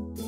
you